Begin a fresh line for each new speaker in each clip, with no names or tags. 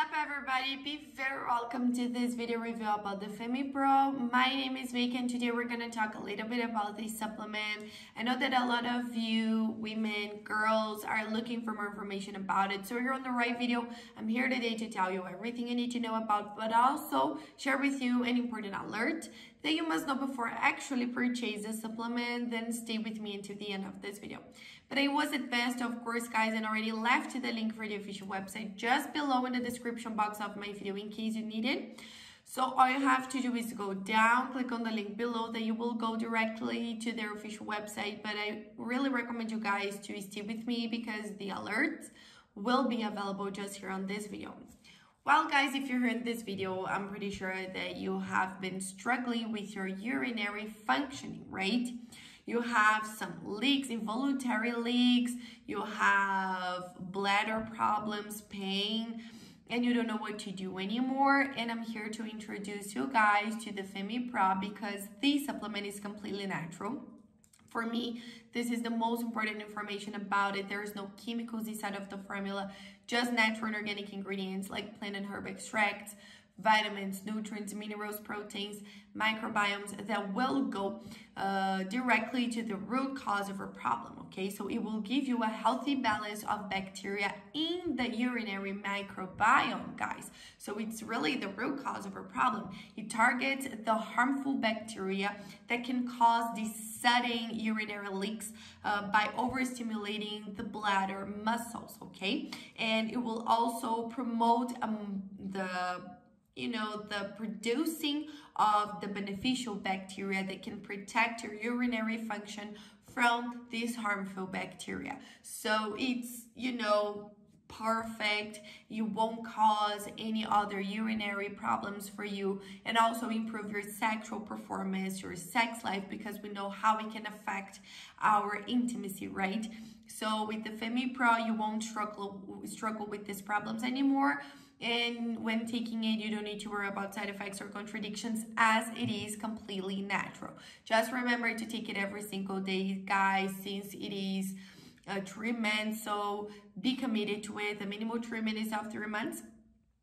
up everybody? Be very welcome to this video review about the Femi Pro. My name is Vicky and today we're going to talk a little bit about this supplement. I know that a lot of you women, girls are looking for more information about it. So you're on the right video. I'm here today to tell you everything you need to know about but also share with you an important alert that you must know before actually purchase the supplement. Then stay with me until the end of this video. But I was advanced of course guys and already left the link for the official website just below in the description box of my video in case you need it. So all you have to do is go down, click on the link below that you will go directly to their official website. But I really recommend you guys to stay with me because the alerts will be available just here on this video. Well guys, if you're in this video, I'm pretty sure that you have been struggling with your urinary functioning, right? You have some leaks, involuntary leaks, you have bladder problems, pain, and you don't know what to do anymore. And I'm here to introduce you guys to the Femi Pro because this supplement is completely natural. For me, this is the most important information about it. There is no chemicals inside of the formula, just natural and organic ingredients like plant and herb extracts, vitamins, nutrients, minerals, proteins, microbiomes that will go uh, directly to the root cause of a problem, okay? So it will give you a healthy balance of bacteria in the urinary microbiome, guys. So it's really the root cause of a problem. It targets the harmful bacteria that can cause these sudden urinary leaks uh, by overstimulating the bladder muscles, okay? And it will also promote um, the you know, the producing of the beneficial bacteria that can protect your urinary function from these harmful bacteria. So it's, you know, perfect. You won't cause any other urinary problems for you and also improve your sexual performance, your sex life, because we know how it can affect our intimacy, right? So with the Femi Pro, you won't struggle, struggle with these problems anymore. And when taking it, you don't need to worry about side effects or contradictions as it is completely natural. Just remember to take it every single day, guys, since it is a treatment. So be committed to it. The minimal treatment is of three months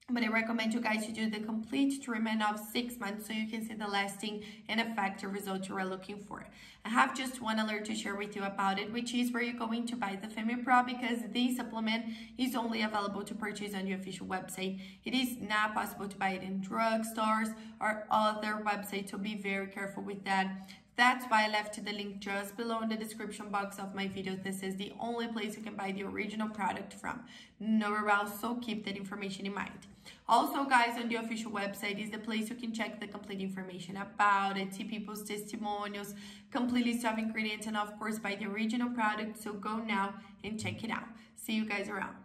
but I recommend you guys to do the complete treatment of six months so you can see the lasting and effective results you are looking for. I have just one alert to share with you about it, which is where you're going to buy the Femi Pro because this supplement is only available to purchase on the official website. It is not possible to buy it in drugstores or other websites, so be very careful with that. That's why I left the link just below in the description box of my video. This is the only place you can buy the original product from. Nowhere else, so keep that information in mind. Also, guys, on the official website is the place you can check the complete information about it, see people's testimonials, complete list ingredients, and of course, buy the original product. So go now and check it out. See you guys around.